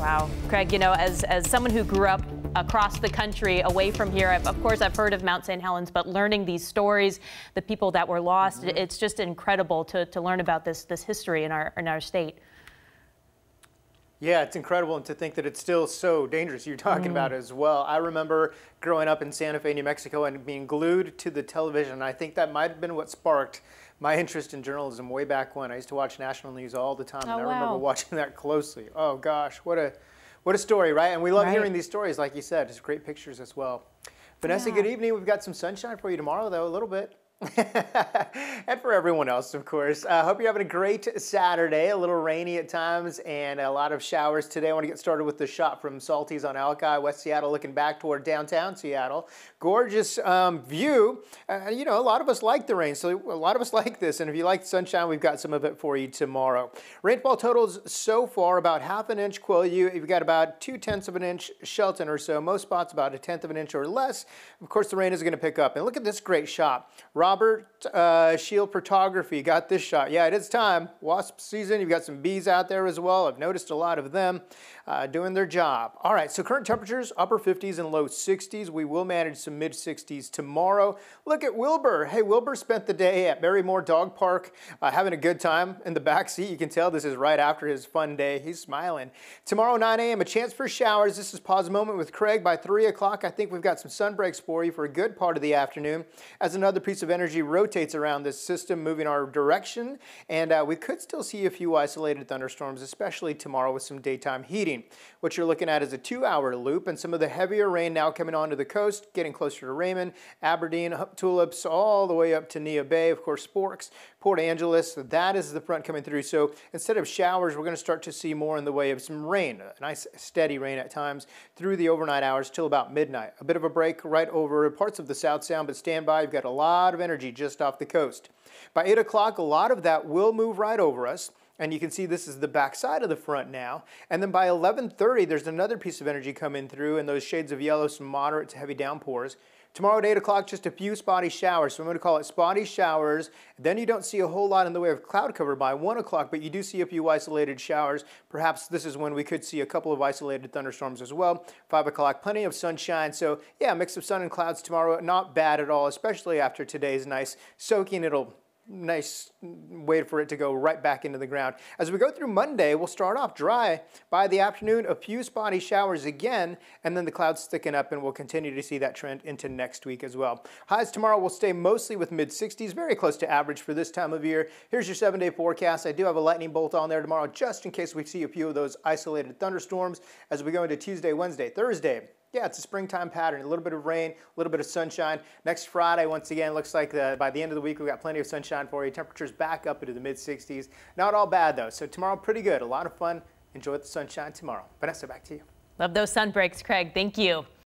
Wow. Craig, you know, as, as someone who grew up across the country away from here, I've, of course, I've heard of Mount St. Helens, but learning these stories, the people that were lost, mm -hmm. it's just incredible to, to learn about this, this history in our, in our state. Yeah, it's incredible and to think that it's still so dangerous. You're talking mm. about as well. I remember growing up in Santa Fe, New Mexico and being glued to the television. And I think that might have been what sparked my interest in journalism way back when. I used to watch national news all the time oh, and I wow. remember watching that closely. Oh gosh, what a what a story, right? And we love right. hearing these stories like you said. It's great pictures as well. Vanessa, yeah. good evening. We've got some sunshine for you tomorrow though, a little bit. and for everyone else, of course. I uh, hope you're having a great Saturday. A little rainy at times and a lot of showers today. I want to get started with the shot from Salty's on Alki, West Seattle, looking back toward downtown Seattle. Gorgeous um, view. Uh, you know, a lot of us like the rain, so a lot of us like this. And if you like sunshine, we've got some of it for you tomorrow. Rainfall totals so far about half an inch Quileute. You've got about two tenths of an inch Shelton or so. Most spots about a tenth of an inch or less. Of course, the rain is going to pick up. And look at this great shot. Robert uh, Shield Photography got this shot. Yeah, it is time. Wasp season. You've got some bees out there as well. I've noticed a lot of them uh, doing their job. All right, so current temperatures, upper 50s and low 60s. We will manage some mid 60s tomorrow. Look at Wilbur. Hey, Wilbur spent the day at Marymoor Dog Park uh, having a good time in the back seat. You can tell this is right after his fun day. He's smiling. Tomorrow, 9 a.m., a chance for showers. This is Paws Moment with Craig. By 3 o'clock, I think we've got some sun breaks for you for a good part of the afternoon as another piece of energy rotates around this system, moving our direction. And uh, we could still see a few isolated thunderstorms, especially tomorrow with some daytime heating. What you're looking at is a two-hour loop and some of the heavier rain now coming onto the coast, getting closer to Raymond, Aberdeen, Tulips, all the way up to Neah Bay, of course, Forks, Port Angeles. That is the front coming through. So instead of showers, we're going to start to see more in the way of some rain, a nice steady rain at times through the overnight hours till about midnight. A bit of a break right over parts of the South Sound, but stand by. You've got a lot of energy just off the coast. By 8 o'clock, a lot of that will move right over us. And you can see this is the back side of the front now. And then by 11.30, there's another piece of energy coming through and those shades of yellow, some moderate to heavy downpours. Tomorrow at 8 o'clock, just a few spotty showers. So I'm going to call it spotty showers. Then you don't see a whole lot in the way of cloud cover by 1 o'clock, but you do see a few isolated showers. Perhaps this is when we could see a couple of isolated thunderstorms as well. 5 o'clock, plenty of sunshine. So yeah, mix of sun and clouds tomorrow. Not bad at all, especially after today's nice soaking. It'll nice way for it to go right back into the ground. As we go through Monday, we'll start off dry. By the afternoon, a few spotty showers again, and then the clouds thicken up, and we'll continue to see that trend into next week as well. Highs tomorrow will stay mostly with mid-60s, very close to average for this time of year. Here's your seven-day forecast. I do have a lightning bolt on there tomorrow, just in case we see a few of those isolated thunderstorms as we go into Tuesday, Wednesday, Thursday. Yeah, it's a springtime pattern. A little bit of rain, a little bit of sunshine. Next Friday, once again, looks like the, by the end of the week, we've got plenty of sunshine for you. Temperatures back up into the mid 60s. Not all bad, though. So tomorrow, pretty good. A lot of fun. Enjoy the sunshine tomorrow. Vanessa, back to you. Love those sun breaks, Craig. Thank you.